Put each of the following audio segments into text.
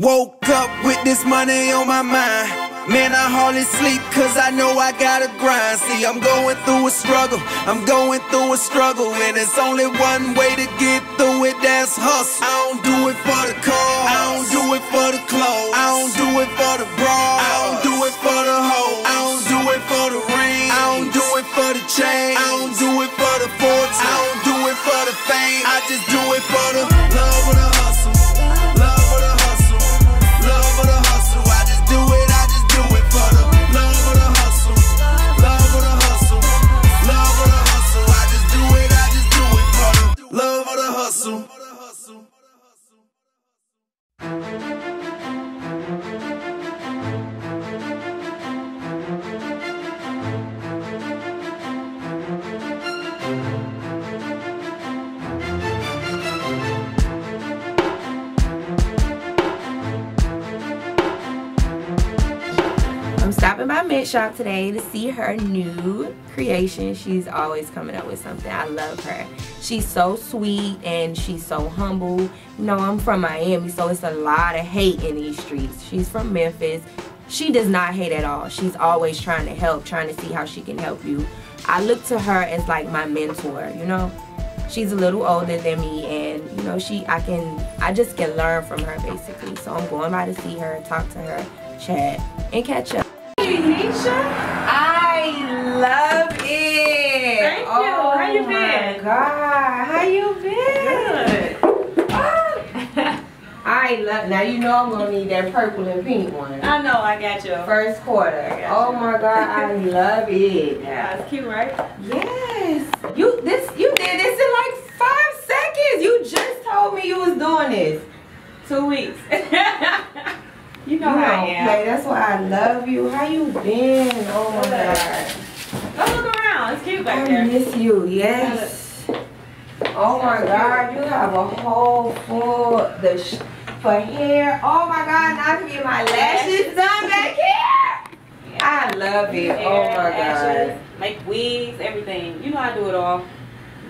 Woke up with this money on my mind. Man, I hardly sleep cause I know I gotta grind. See, I'm going through a struggle. I'm going through a struggle. And it's only one way to get through it, that's hustle. I don't do it for the cause. I don't do it for the clothes. I don't do it for the bra. I don't do it for the hoe. I don't do it for the ring. I don't do it for the chain. I don't do it for the fortune. I don't do it for the fame. I just do it for the love by Mint Shop today to see her new creation. She's always coming up with something. I love her. She's so sweet and she's so humble. You know, I'm from Miami, so it's a lot of hate in these streets. She's from Memphis. She does not hate at all. She's always trying to help, trying to see how she can help you. I look to her as like my mentor, you know? She's a little older than me and you know, she I can I just can learn from her basically. So I'm going by to see her, talk to her, chat, and catch up. Nisha, I love it. Thank you. How you Oh my been? God, how you been? Ah. I love. Now you know I'm gonna need that purple and pink one. I know, I got you. First quarter. Oh you. my God, I love it. Yeah, it's cute, right? Yes. You this you did this in like five seconds. You just told me you was doing this. Two weeks. you know You how I am. play. That's why I love you. How you been? Oh my God. Go look around. It's cute back I there. miss you, yes. Oh my God, you have a whole full the sh- for hair. Oh my God, now I can get my lashes done back here. I love it. Oh my lashes, God, Make wigs, everything. You know I do it all.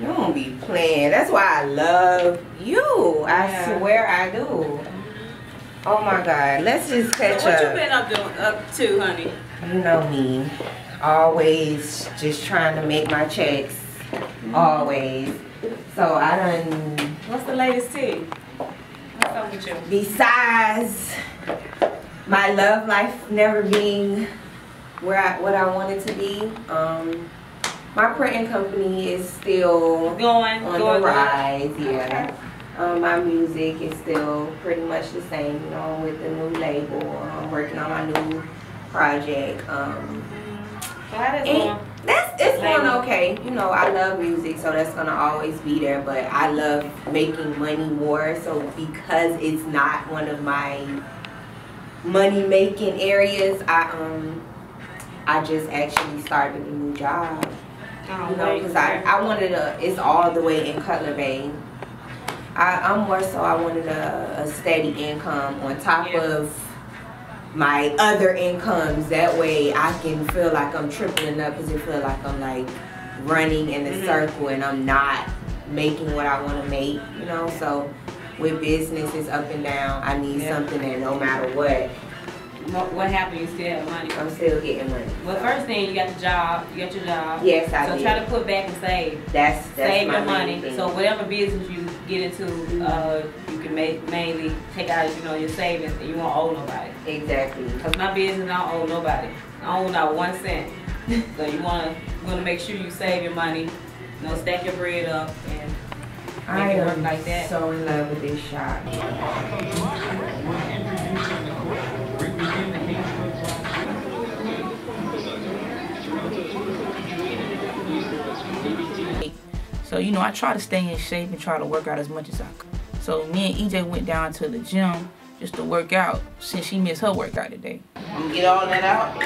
you don't be playing. That's why I love you. I Yeah. swear I do. Oh my God, let's just catch So what you been up doing up to, honey? You know me, always just trying to make my checks. Always. So I done What's the latest tea? What's up with you? besides my love life never being where I, what I wanted to be, um, my printing company is still Going, on going, the rise. Yeah, um, my music is still pretty much the same. You know, with the new label, I'm working on my new project. Um, that's and going? that's it's going okay. You know, I love music, so that's gonna always be there. But I love making money more. So because it's not one of my money making areas, I um I just actually started a new job. Oh, You know, because I I wanted a it's all the way in Cutler Bay. I, I'm more so I wanted a, a steady income on top Yeah. of my other incomes. That way I can feel like I'm tripling up because it feel like I'm like running in the Mhm. circle and I'm not making what I want to make. You know, so with business it's up and down. I need Yeah. something that no matter what, What, happened? You still have money. I'm still getting money. Well, first thing you got the job. You got your job. Yes, I so did. try to put back and save. that's that's save my your money. thing. So whatever business you get into, uh, you can make mainly take out you know your savings and you won't owe nobody. exactly. Cause my business I don't owe nobody. I owe not one cent. so you wanna you wanna make sure you save your money. You know, stack your bread up and I make it work am like that. so in love with this shop. So, you know, I try to stay in shape and try to work out as much as I could. So me and EJ went down to the gym just to work out since she missed her workout today. I'm gonna get all that out.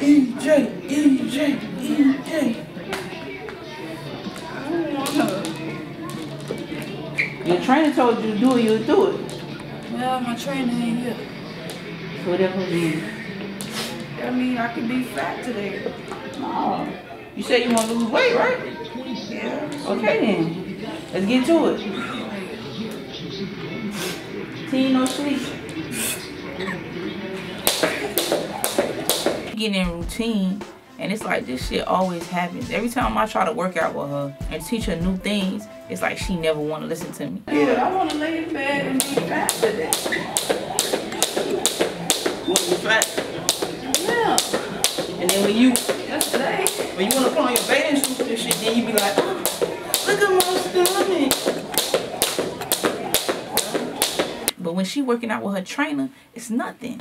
EJ, EJ, EJ. Your trainer told you to do it, you'll do it. Well, my trainer ain't here. So whatever it is. I mean, I could be fat today. Oh. You said you want to lose weight, right? Yeah. Okay then. Let's get to it. Teen no sleep. Getting in routine, and it's like this shit always happens. Every time I try to work out with her and teach her new things, it's like she never want to listen to me. Yeah, I want to lay in bed and be fat today. What you fat? Yeah, And then when you yesterday. when you want to put on your bathing suit and shit, then you be like, oh, look at my stomach. But when she working out with her trainer, it's nothing.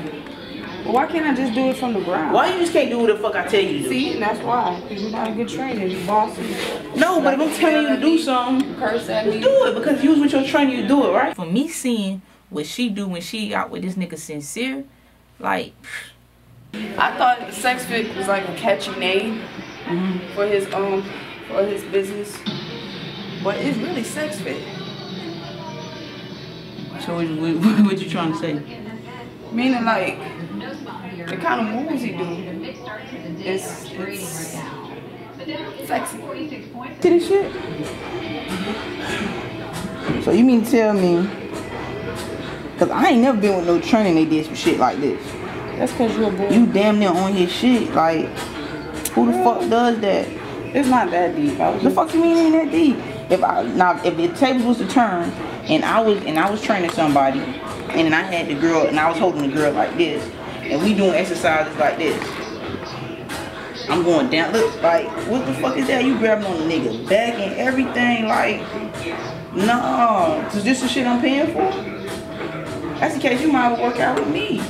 Why can't I just do it from the ground? Why you just can't do what the fuck I tell you to do? See, and that's why. Because you're not a good trainer. You bossy. No, but if I'm telling you to do something, Curse at me. do it because you was with your trainer, you do it, right? For me seeing what she do when she out with this nigga sincere, like, I thought sex fit was like a catchy name for his um for his business, but it's really sex fit. so what, what, what you trying to say? Meaning like the kind of moves he do. It's it's sexy. to this shit? So you mean tell me? Cause I ain't never been with no training they did some shit like this. That's cause you're a boy. You damn near on his shit. Like, who the fuck does that? It's not that deep. I was The fuck you mean ain't that deep? If I now if the table was to turn and I was and I was training somebody and then I had the girl and I was holding the girl like this and we doing exercises like this. I'm going down. Look, like, what the fuck is that? You grabbing on the nigga back and everything, like, no, cause this is shit I'm paying for. That's the case. You might work out with me,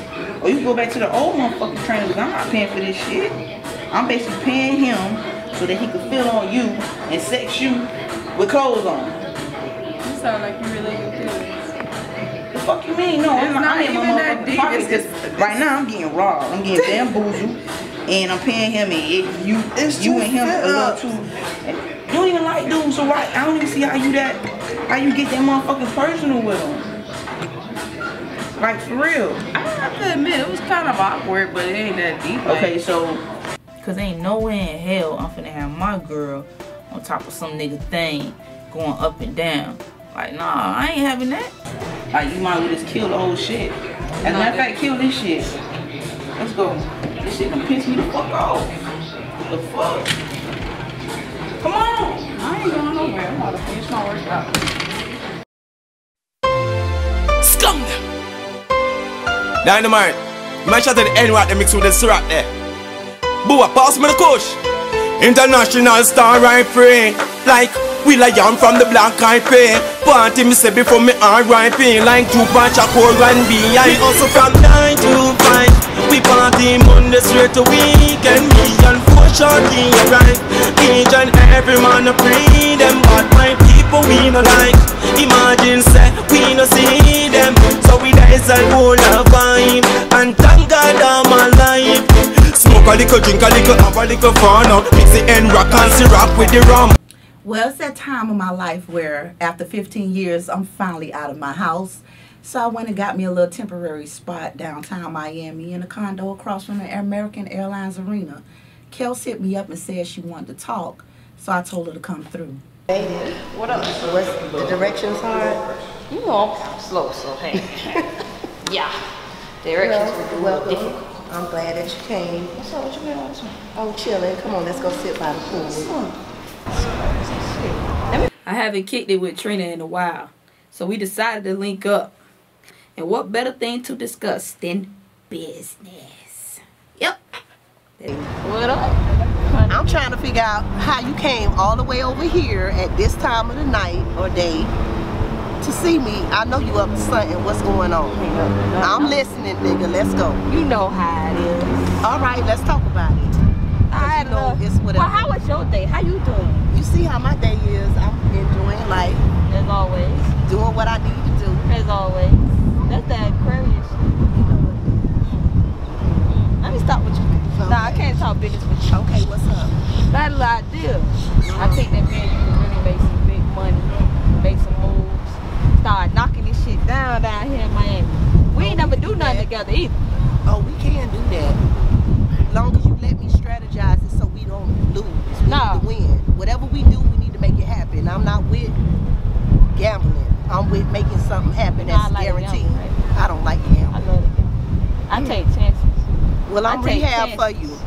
or you go back to the old motherfucking trainer. Cause I'm not paying for this shit. I'm basically paying him so that he can feel on you and sex you with clothes on. you sound like you really good. The fuck you mean? No, It's I'm not not, even that deep. It's just- right now I'm getting robbed. I'm getting bamboozled, and I'm paying him and it, you, It's you and him a little too. You don't even like dudes, so why? I don't even see how you that, how you get that motherfucking personal with him. Like for real. I have to admit it was kind of awkward, but it ain't that deep. like- Okay, so Cause ain't no way in hell I'm finna have my girl on top of some nigga thing going up and down. Like, nah, I ain't having that. like you might as well just kill the whole shit. As a matter of fact, kill this shit. Let's go. This shit can piss me the fuck off. The fuck? Come on. I ain't going nowhere. I'm about to finish my workout. Dynamite. Might shot the end right mix with the syrup there. Boa, pass me the kush. International star right free. Like will.i.am from the black IP Party me say before me I RIP Like Tupac, Shakur and B.I. also from 9 to 5 We party Monday straight to weekend Me and four shorty right Each and every man a free them But my we no like. Imagine say we no see them. So we and hold a vibe And thank God I'm alive. Smoke a little, drink a little, have a little fun. Mix rock and syrup with the rum. Well, it's that time of my life where after 15 years, I'm finally out of my house. So I went and got me a little temporary spot downtown Miami in a condo across from the American Airlines Arena. Kels hit me up and said she wanted to talk, so I told her to come through. What up? What's the directions hard? You know, I'm slow, so hey. yeah. Directions Well, were a little welcome. difficult. I'm glad that you came. What's up? What you been on this one? Oh, chilling. Come on, let's go sit by the pool. I haven't kicked it with Trina in a while, so we decided to link up. And what better thing to discuss than business? Yep. What up? I'm trying to figure out how you came all the way over here at this time of the night or day to see me. I know you up to something. What's going on? I'm listening, nigga. Let's go. You know how it is. All right, let's talk about it. I you know, it's whatever. Well, how was your day? How you doing? You see how my day is. I'm enjoying life, As always. doing what I need to do. As always. That's that Aquarius. Let me stop with you. Nah, I can't talk business with you. Okay, what's up? Battle idea. I think that man you can really make some big money, make some moves, start knocking this shit down down here in Miami. We ain't never do nothing together either. Oh, we can do that. Long as you let me strategize it so we don't lose. We No. need to win. Whatever we do, we need to make it happen. I'm not with gambling. I'm with making something happen No, I that's like guaranteed. gambling, I don't like I gambling. love it. I take chances. Well, I'm I take rehab for you.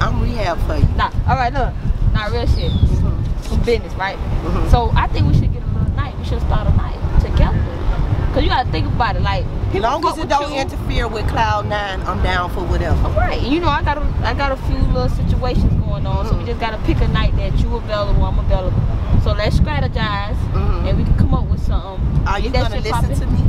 I'm rehab for you. Nah, all right, look. Not real shit. Some business, right? Mhm. So I think we should get a little night. We should start a night together. Cause you gotta think about it. Like, As people long as it don't you. interfere with Cloud Nine, I'm down for whatever. All right, you know I got a, I got a few little situations going on, so we just gotta pick a night that you available, I'm available. So let's strategize, Mhm. and we can come up with something. Are you gonna listen to me?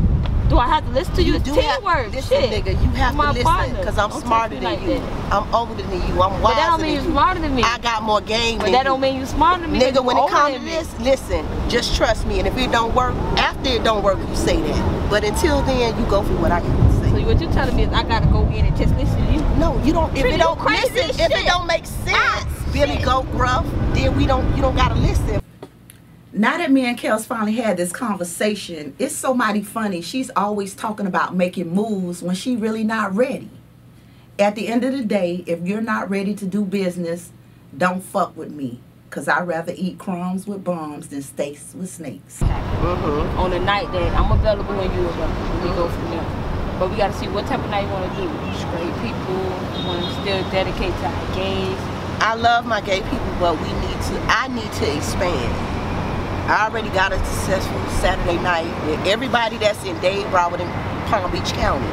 Do I have to listen to you? It's do ten have- words. Listen, shit. nigga, you have My to listen because I'm Don't smarter talk to me than like you. that. I'm older than you. I'm wiser But that don't than mean you're you. smarter than me. I got more game but that don't mean you're smarter than me. Nigga, when it comes to this, listen, just trust me. And if it don't work, after it don't work, you say that. But until then, you go for what I got to So what you're telling me is I gotta go in and just listen to you. No, you don't. If it don't crazy listen, if it don't make sense, Ah, Billy shit. Goat Gruff, then we don't. You don't gotta listen. Now that me and Kels finally had this conversation, it's so mighty funny. She's always talking about making moves when she really not ready. At the end of the day, if you're not ready to do business, don't fuck with me. Cause I'd rather eat crumbs with bums than steaks with snakes. Mm-hmm. On the night that I'm available and you available, we go from there. But we gotta see what type of night you wanna do. Straight people, wanna still dedicate to our gays. I love my gay people, but we need to. I need to expand. I already got a successful Saturday night with everybody that's in Dade, Broward, and Palm Beach County.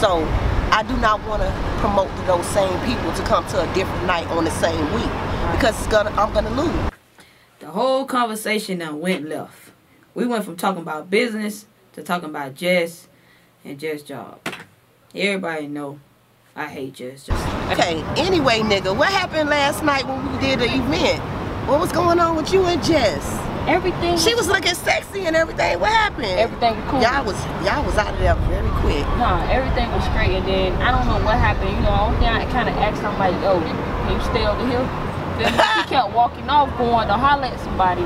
So I do not want to promote to those same people to come to a different night on the same week because it's gonna. I'm gonna lose. The whole conversation now went left. We went from talking about business to talking about Jess and Jess job. Everybody know I hate Jess job. Okay. Anyway, nigga, what happened last night when we did the event? What was going on with you and Jess? Everything She was looking sexy and everything. What happened? everything was cool. Y'all was y'all was out of there very quick. Nah, everything was straight, and then I don't know what happened. You know, only thing I kind of asked him like, "Oh, can you stay over here?" Then he kept walking off, going to holler at somebody,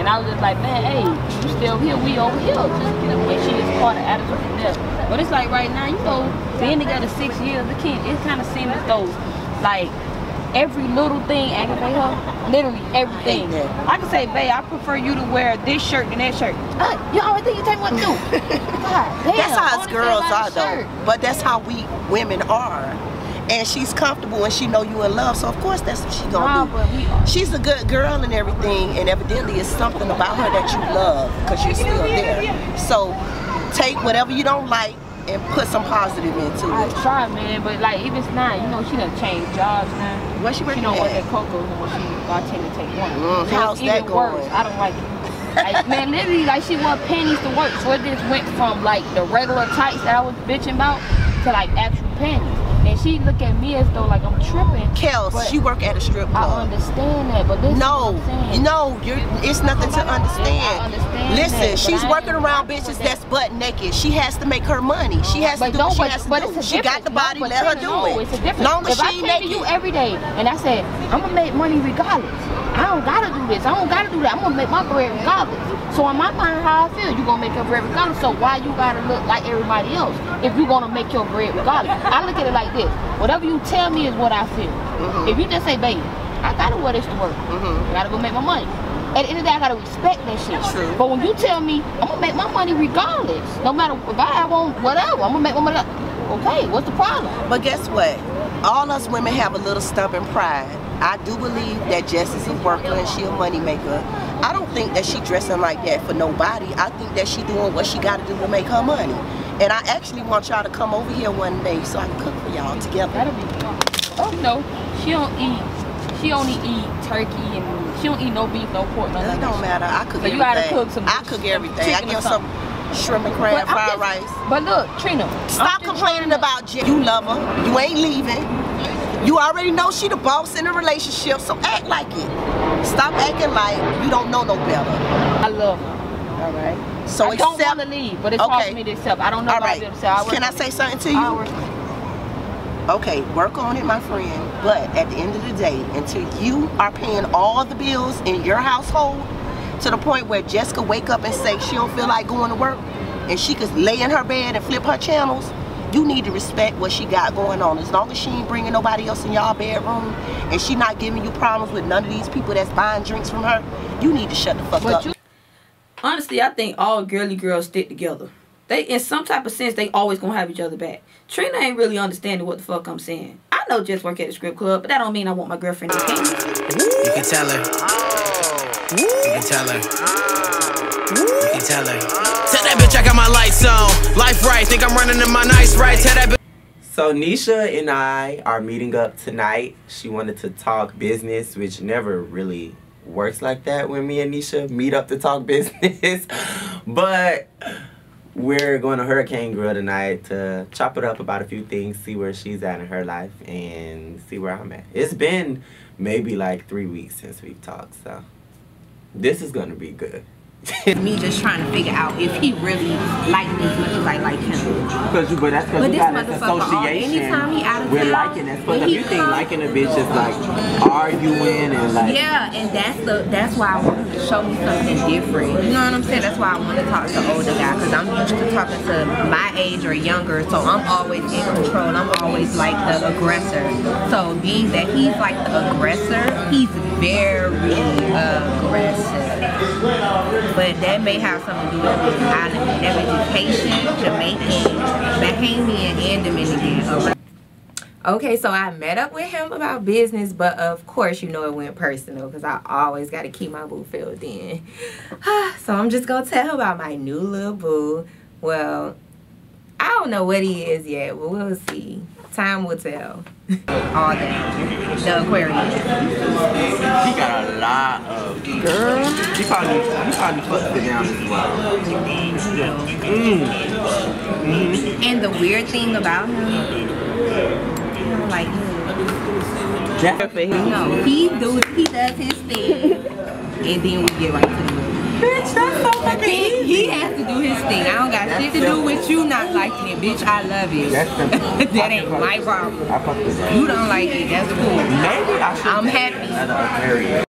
and I was just like, "Man, hey, you stay over here, we over here." Just get. And she just caught the attitude from there. But it's like right now, you know, being together six years, it can't. It kind of seems as though, like. Every little thing aggravate her. Literally everything. that. I can say, babe, I prefer you to wear this shirt than that shirt. Uh, you always think you tell me what to do. God damn. That's how us girls are though. But that's how we women are. And she's comfortable and she know you in love, so of course that's what she gonna Nah, do. but we are. She's a good girl and everything, and evidently it's something about her that you love because you're still there. So take whatever you don't like and put some positive into I it. try, man, but like even now, you know, she done changed jobs now. What she working She don't work at at? Coco no more. She bartending to take one. Mm, So how's that going? worse. I don't like it. Like, man, literally, like she wore panties to work. So it just went from like the regular tights that I was bitching about to like actual panties. And she look at me as though like I'm tripping. Kels, But she work at a strip club. I understand that, but listen No, no, you're, it's nothing to I understand. understand Listen, that, she's working around bitches with that's butt naked. She has to make her money. She has to do no, what she but, has to but do. She got the body, No, let her do no, it. It's a difference. Long as if I she came naked. to you every day and I said, I'm gonna make money regardless. I don't gotta do this. I don't gotta do that. I'm gonna make my bread regardless. So in my mind, how I feel, you gonna make your bread regardless. So why you gotta look like everybody else if you gonna make your bread regardless? I look at it like this. Whatever you tell me is what I feel. Mm-hmm. If you just say, baby, I gotta wear this to work. I gotta go make my money. At the end of the day, I gotta respect that shit. True. But when you tell me I'm gonna make my money regardless, no matter if I have on whatever, I'm gonna make my money. Okay, what's the problem? But guess what? All us women have a little stubborn pride. I do believe that Jess is a worker and she a money maker. I don't think that she dressing like that for nobody. I think that she doing what she got to do to make her money. And I actually want y'all to come over here one day so I can cook for y'all together. That'll be fun. Oh no, she don't eat. She only eat turkey and she don't eat no beef, no pork, nothing. It don't matter. I cook So you gotta cook some- I cook everything. I give some shrimp and crab But fried just- rice. But look, Trina, Stop complaining about Jess. You love her. You ain't leaving. You already know she the boss in the relationship, so act like it. Stop acting like you don't know no better. I love her. All right. So I don't accept. want to leave, but it's hard Okay. for me to accept. I don't know All right. be able. I'll Can I say something to you? Okay, work on it, my friend. But at the end of the day, until you are paying all the bills in your household, to the point where Jessica wake up and say she don't feel like going to work, and she could lay in her bed and flip her channels, you need to respect what she got going on. As long as she ain't bringing nobody else in y'all bedroom, and she not giving you problems with none of these people that's buying drinks from her, you need to shut the fuck But up. you- honestly, I think all girly girls stick together. They, in some type of sense, they always gonna have each other back. Trina ain't really understanding what the fuck I'm saying. I know just work at the strip club, but that don't mean I want my girlfriend to king. You can tell her. You can tell her. You can tell her. Tell that bitch I got my lights on. Life right, think I'm running in my nice right. Tell that bitch. So Nisha and I are meeting up tonight. She wanted to talk business, which never really works like that when me and Nisha meet up to talk business. but we're going to Hurricane Grill tonight to chop it up about a few things, see where she's at in her life, and see where I'm at. It's been maybe like three weeks since we've talked, so this is gonna be good. me just trying to figure out if he really like me as much as I like him. Cause you, but that's because you this got this association anytime he out of town, liking. That's because you think liking a bitch is like arguing and like. Yeah, and that's the that's why I want to show me something different. You know what I'm saying? That's why I want to talk to older guys because I'm used to talking to my age or younger, so I'm always in control. I'm always like the aggressor. So being that he's like the aggressor, he's very uh, aggressive. But that may have something to do with his island education, Jamaican, Bahamian, and Dominican. Okay, so I met up with him about business, but of course, you know it went personal because I always got to keep my boo filled in. so I'm just gonna tell him about my new little boo. Well, I don't know what he is yet, but we'll see. Time will tell. All that. The Aquarius. He got a lot of girl. He probably he probably fucked it down as well. Mm. And the weird thing about him, I don't like him. Definitely. No, he do he does his thing, and then we get right to the movie. Bitch, that's so fucking He, he has to do his thing. I don't got shit to do with you not liking it, bitch. I love it. That's that ain't my problem. I fucked with that. You don't like it. That's cool. Maybe I should. I'm date happy. Another Aquarius.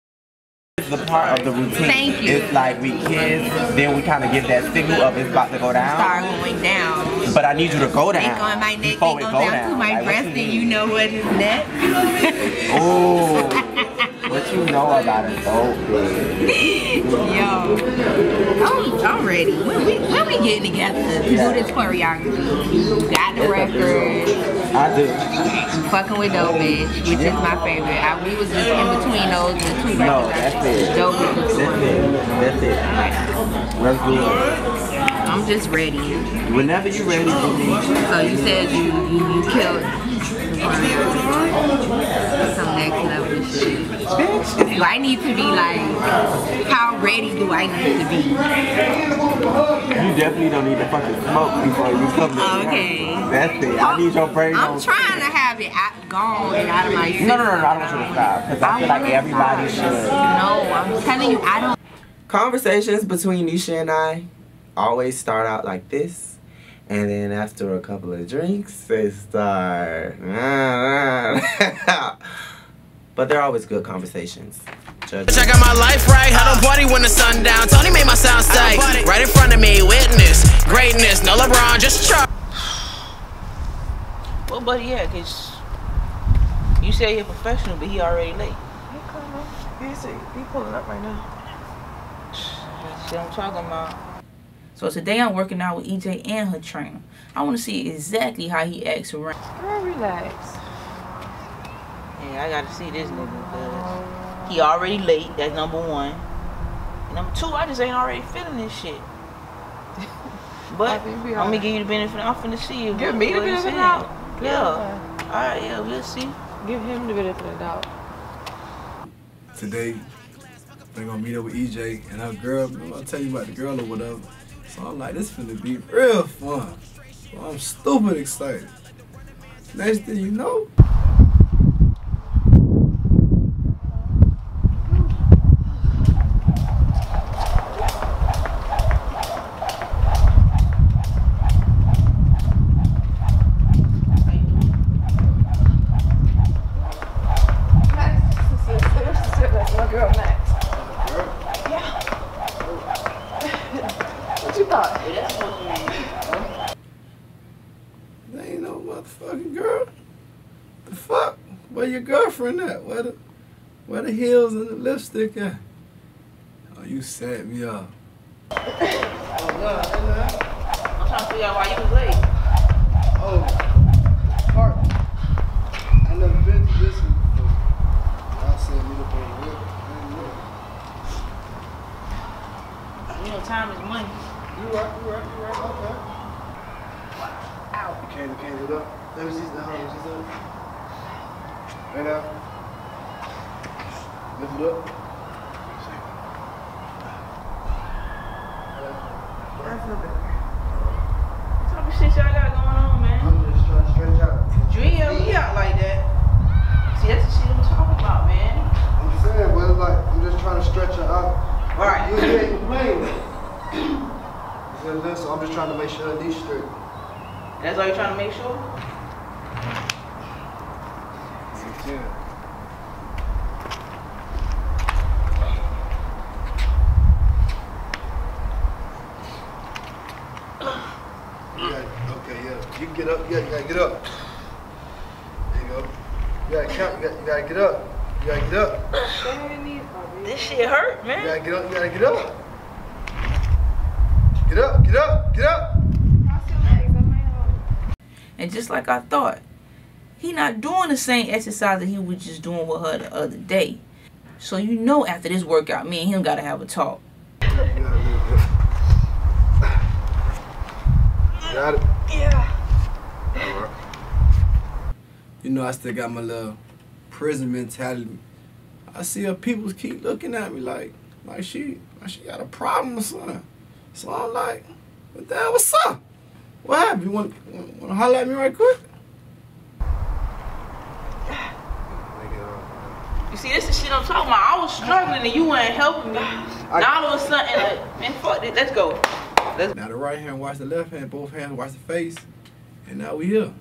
It's the part of the routine. Thank you. It's like we kiss, then we kind of give that signal of it's about to go down. Start going down. But I need you to go They down. on my neck, they before go it down, to my Like, breast, you and you know what is next. Ooh. what you know about it, so big. Yo, I'm, I'm ready. When we, when we getting together to do this choreography? You got the record. I do. Fucking with Dope Bitch, which is my favorite. I, we was just in between those the two records. No, that's it. Dope Bitch That's it. That's it. Let's do it. I'm just ready. Whenever you're ready. So you said you you, you killed some next level shit. Do I need to be like, how ready do I need to be? You definitely don't need to fucking smoke before you come to Okay. That's it. I need your brain I'm on. trying to have it out, gone and out of my system. No, no, no, no, I don't want you to stop. Because I feel like everybody should. No, I'm telling you, I don't. Conversations between Nisha and I always start out like this. And then after a couple of drinks, they start. but they're always good conversations. Judge. Bitch, I got my life right. I don't party when the sun down. Tony made my sound sight. Right in front of me, witness greatness. No LeBron, just try. Well, buddy, yeah, cause you say you're professional, but he already late. He coming. He's, he pulling up right now. That's what I'm talking about. So today I'm working out with EJ and her trainer. I want to see exactly how he acts around. Girl, relax. Yeah, I gotta see this nigga. Cause he already late. That's number one. And number two, I just ain't already feeling this shit. But I think we I'm gonna are. give you the benefit. I'm finna see you. Give me the benefit of the doubt. Yeah. All right. Yeah. We'll see. Give him the benefit of the doubt. today they're gonna meet up with EJ and her girl. I'll tell you about the girl or whatever. So I'm like, this finna be real fun. So I'm stupid excited. Next thing you know, My girl Max. Yeah. what you thought? there ain't no motherfucking girl. The fuck? Where your girlfriend at? Where the where the heels and the lipstick at? Oh, you set me up. I'm trying to figure out why you was late. Oh, Park. I never been to this one before. I said meet up over here. I. You know, time is money. You right, you right, you right. Okay. Ow. You can't, you can't get up. Let me see the hold on, see that? Right now. Lift it up. What type of shit y'all got? I'm just trying to stretch out. You ain't out like that. See, that's the shit I'm talking about, man. I'm saying, it's like, I'm just trying to stretch her out. Alright. You ain't. You see I'm? So I'm just trying to make sure knees straight. That's all you're trying to make sure? Yeah. Yeah, okay, yeah. You can get. Yeah, you gotta get up. There you go. You gotta count. You gotta, you gotta get up. You gotta get up. This shit hurt, man. You man. gotta get up. You gotta get up. Get up. Get up. Get up. And just like I thought, he not doing the same exercise that he was just doing with her the other day. So you know after this workout, me and him gotta have a talk. Got it. You know, I still got my little prison mentality. I see her people keep looking at me like, like she, like she got a problem or something. So I'm like, what the hell, what's up? What happened? You want, want to holler at me right quick? You see, this is shit I'm talking about. I was struggling and you weren't helping me. now all of a sudden, like, man, fuck it, let's go. Let's Now the right hand wash the left hand, both hands wash the face, and now we here.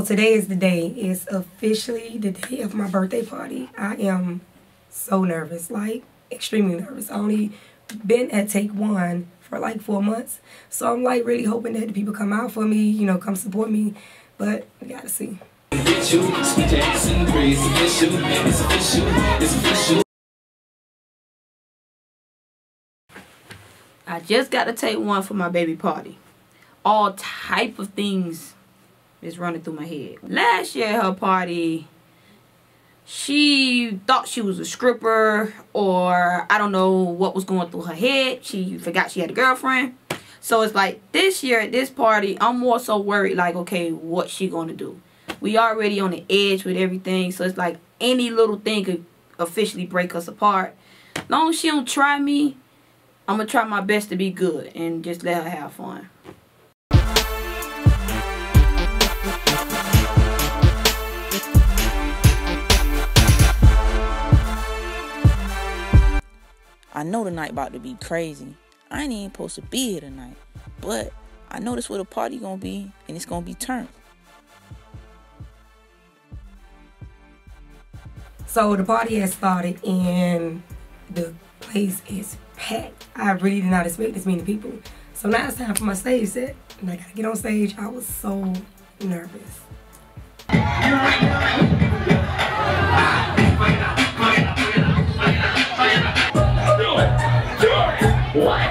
So today is the day. It's officially the day of my birthday party. I am so nervous, like extremely nervous. I only been at take one for like four months. So I'm like really hoping that the people come out for me, you know, come support me. But we gotta see. I just got to take one for my baby party. All type of things is running through my head. Last year at her party, she thought she was a stripper or I don't know what was going through her head. She forgot she had a girlfriend. So it's like this year at this party, I'm more so worried like, okay, what's she going to do? We already on the edge with everything. So it's like any little thing could officially break us apart. Long as she don't try me, I'm gonna try my best to be good and just let her have fun. I know the night about to be crazy. I ain't even supposed to be here tonight. But I know this where the party gonna be and it's gonna be turned. So the party has started and the place is packed. I really did not expect this many people. So now it's time for my stage set. And I gotta get on stage. I was so nervous.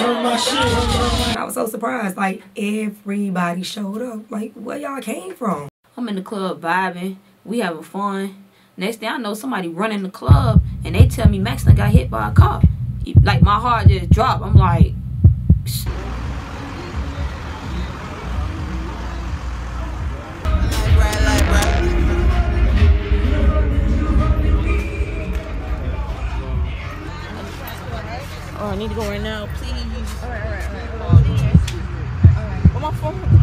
I was so surprised. Like everybody showed up. Like where y'all came from? I'm in the club vibing. We having fun. Next thing I know, somebody running the club and they tell me Maxton got hit by a car. Like my heart just dropped. I'm like, Oh, I need to go right now, please. All right, all right, all right. All right. Oh, my phone.